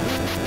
Thank you.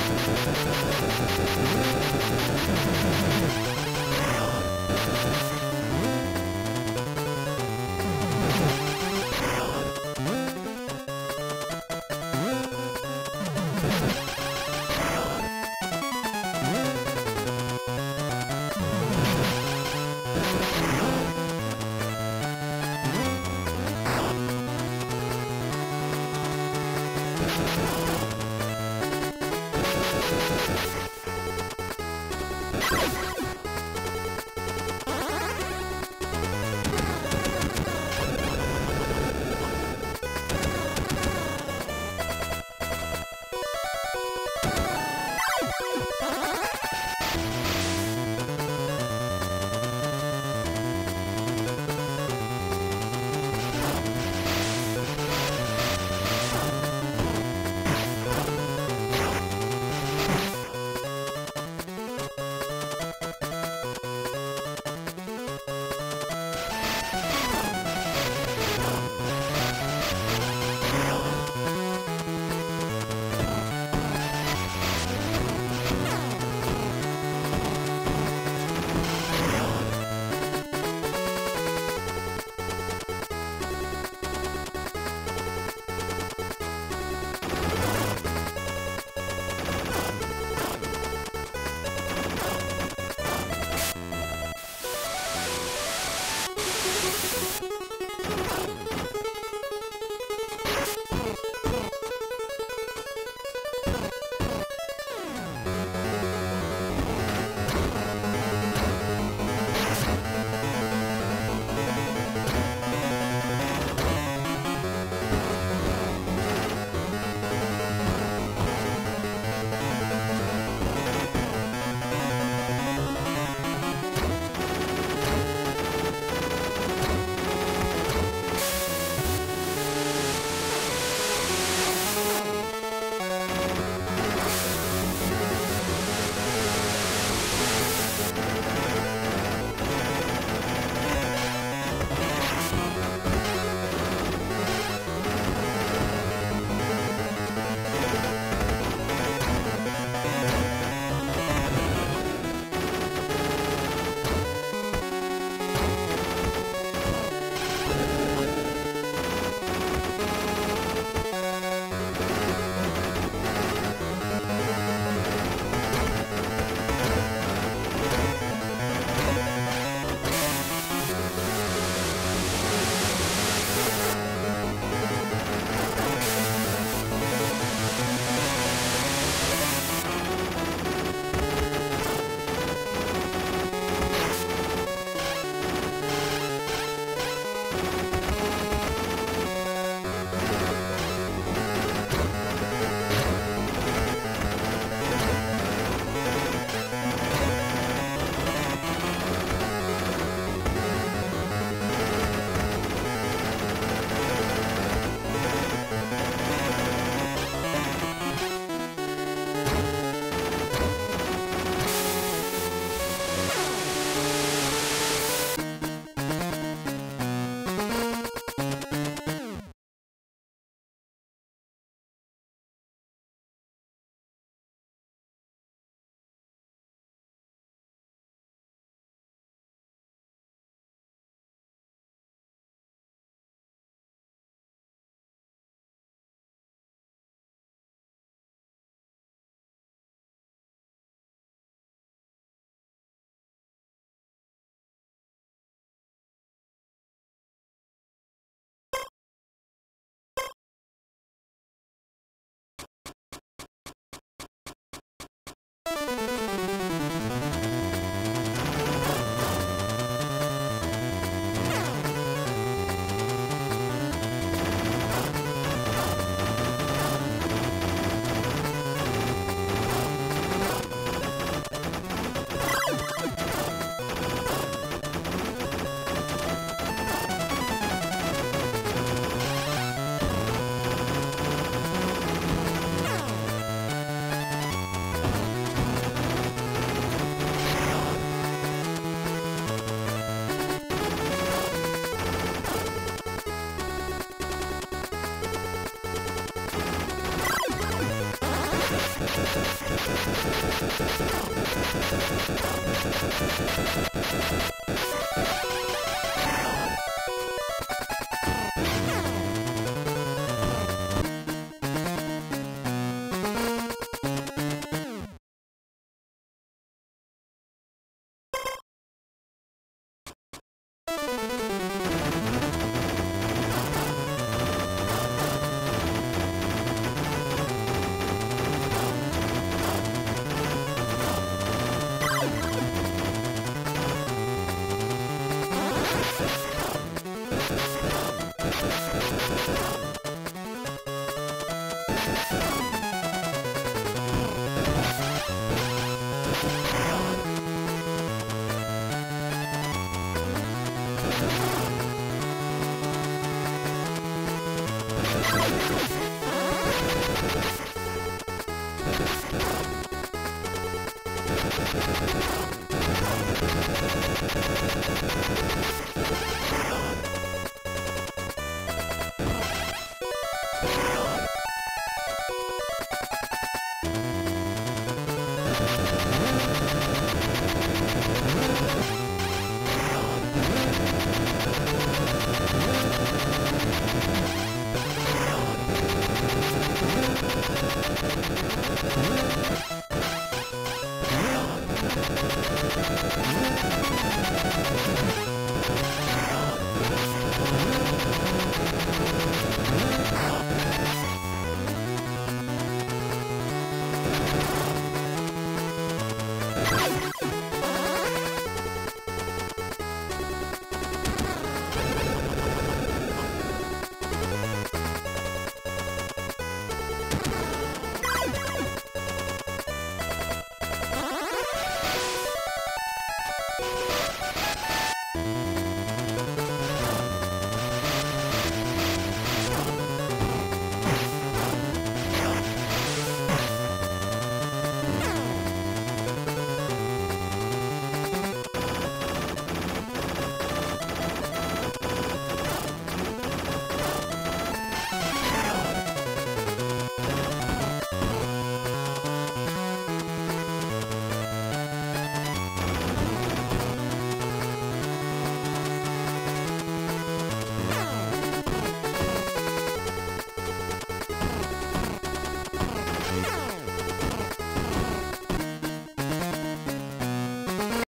you.